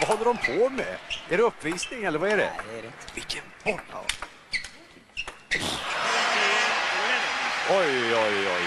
Vad håller de på med? Är det uppvisning eller vad är det? Nej, det är det inte. Vilken boll! Ja. Oj, oj, oj,